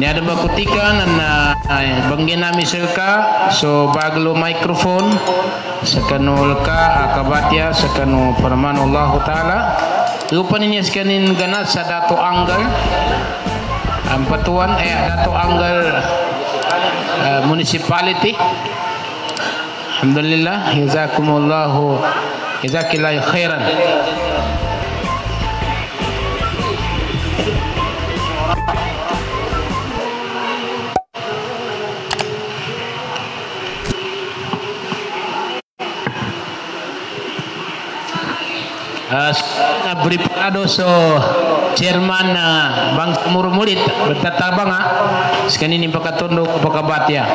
Ini ada bakutikan na banggen nami serka so baglo mikrofon sekanu leka akabatya sekanu perman Allah taala. Rupa ini sekanin ganat sa dato anggal Ampatuan eh dato anggal uh, municipality. Alhamdulillah jazakumullahu jazakillahu khairan. Uh, beri pengado so chairman uh, bang mur murid bertatabang ah sekarang ini pakatunduk pakabat ya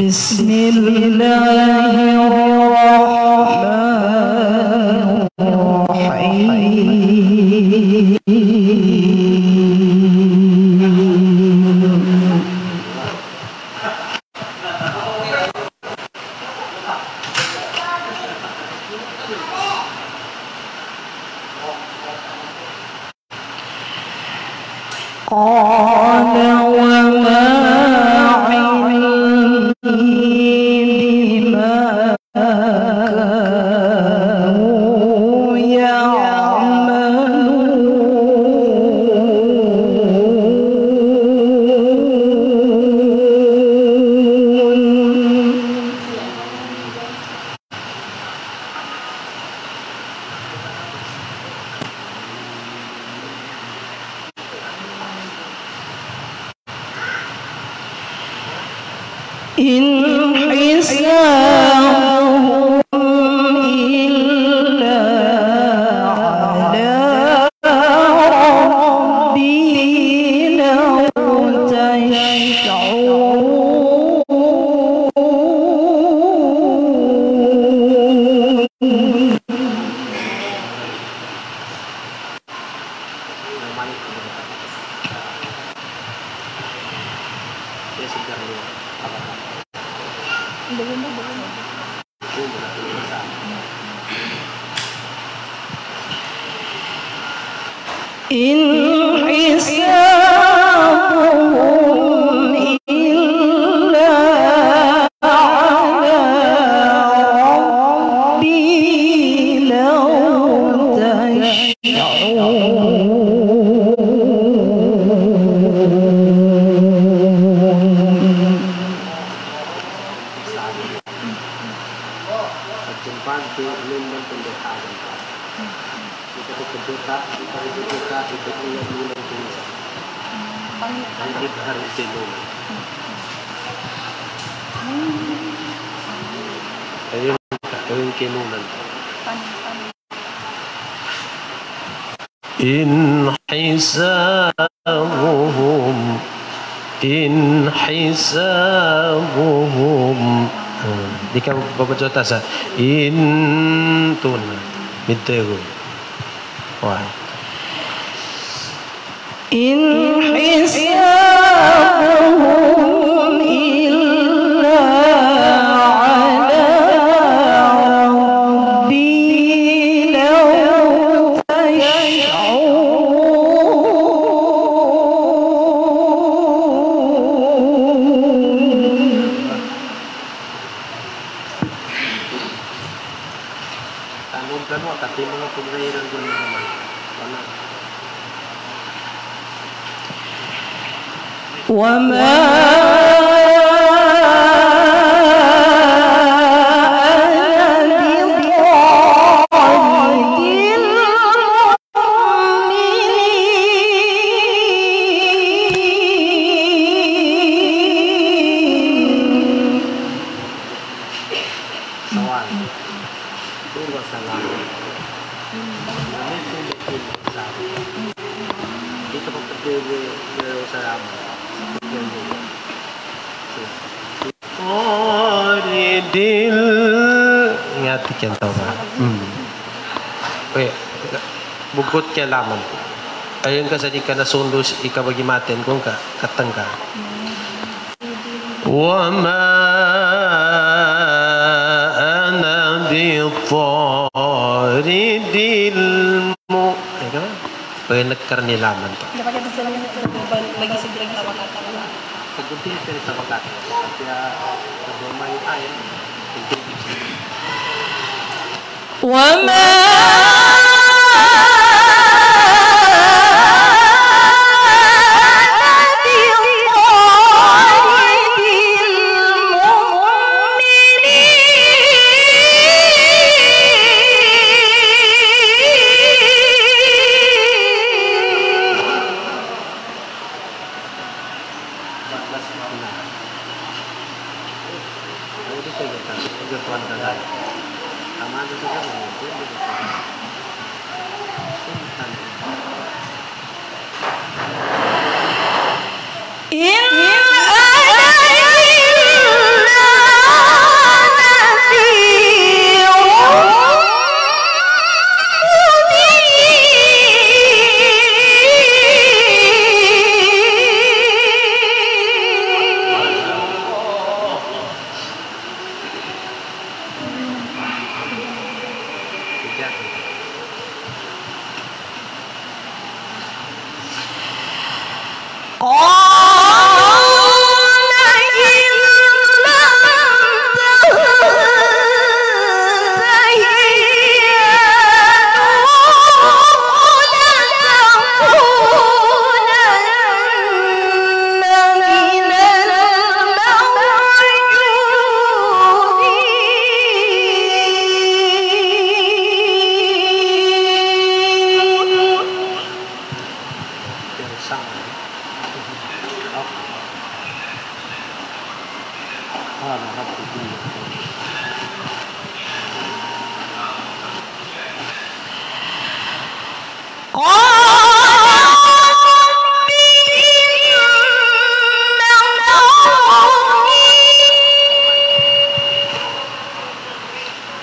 بسم الله الرحمن إن حساب 小舞 حسابهم إن حسابهم di kamu baca tasa intun mitego wah in hisabuhum illa وما bukod kaya laman. Ayun ka sa di ka nasundos, ikaw bagi maten kung ka, katang ka. وما أنا بطارد الم Ikaw? Pag nagkaroon nila laman to. Dapat yung sila mag-isip lagi sa wakata. Pagkunti sa sa bakat. Kaya nagmamay tayo. وما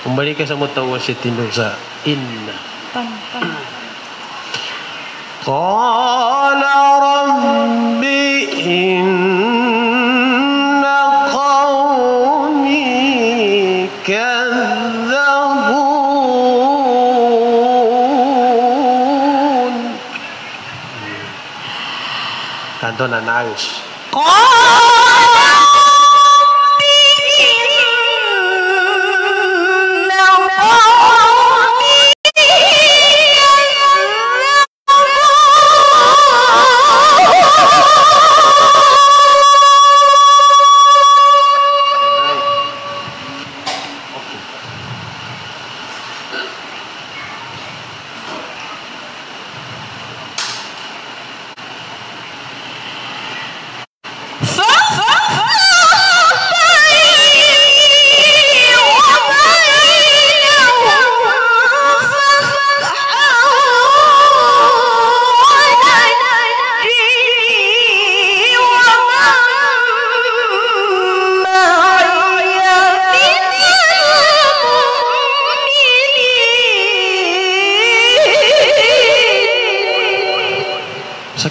Kumbali ka sa mutawa si Tinosa. Inna. Pan, pan. Ko. Kanto na nayos. Sa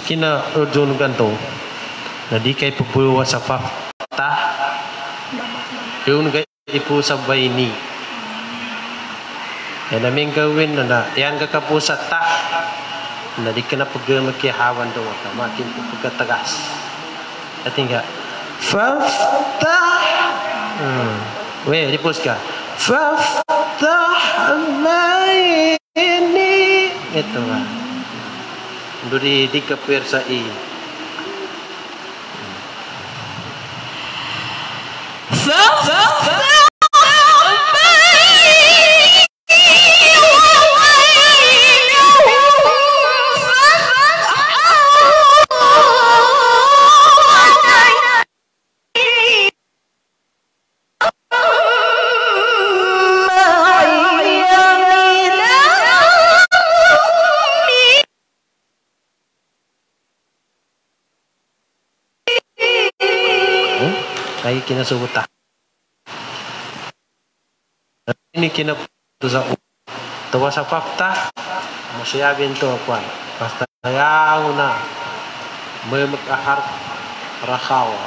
kina Arjun ganto, na di kay pupuluwa sa fakta, yun kay ipo sa bayni. Yan namin gawin na na, yan ka po sa ta, na di ka na pagmakihawan daw ka, matin po pagkatagas. At nga, fafta, hmm. Weh, ripos ka. Faftah maini. Ito nga beri dikepersai Sa so, so. Kinasugot ta. Ini kina tu sa Tawa sa papta. Masyabin to kwan. Basta ayaw na. May mag-ahar rakawa.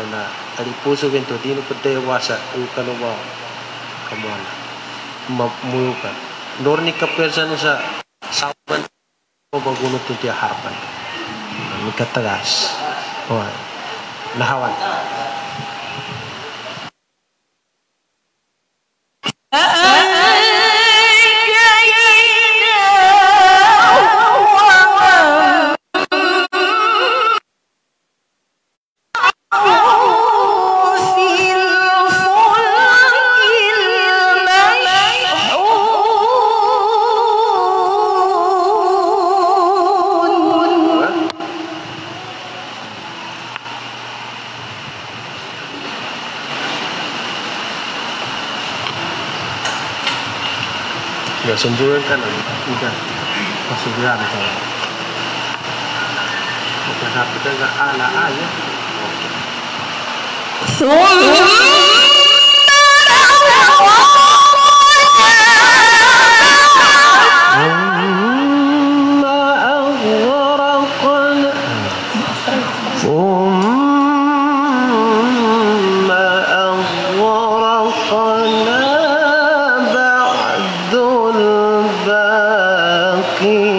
Na na alipuso ginto. Di na padayawa sa ukaluwa. Kamuan. Mamuyukan. Dorni ka person sa saban mo bagunot yung tiya harapan. May katagas. Oh, nahawan. Ya, sembuhan kan udah masukan kan. Bukan satu kan enggak ala aja. ثم Ooh.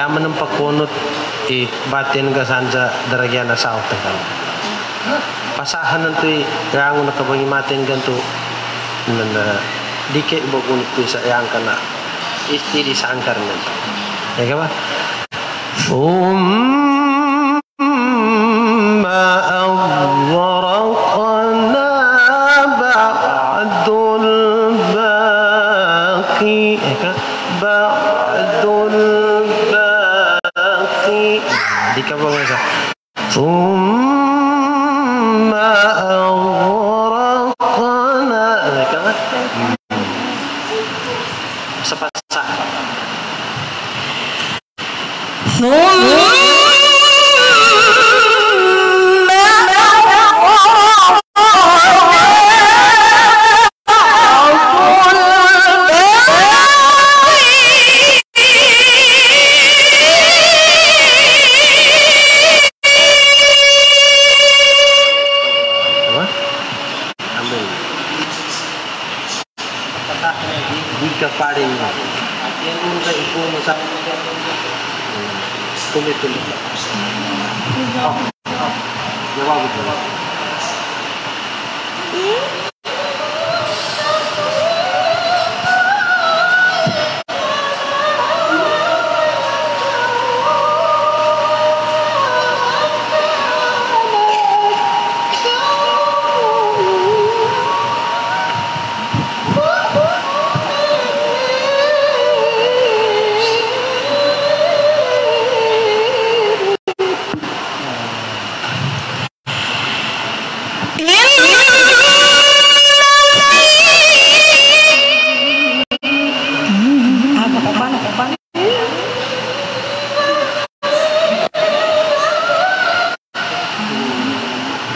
Kaya menempah kunut i batin ka sansa daragyan na sa kan. Pasahan nanti yang na kabangi matin ganto na na di bagunut tu sa yang kana isti di sangkar nan. Ya ka ba? ثم di ka ba nga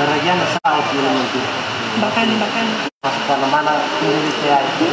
Kerajaan asal punu itu. Bahkan bahkan. Masukkan mana Indonesia itu.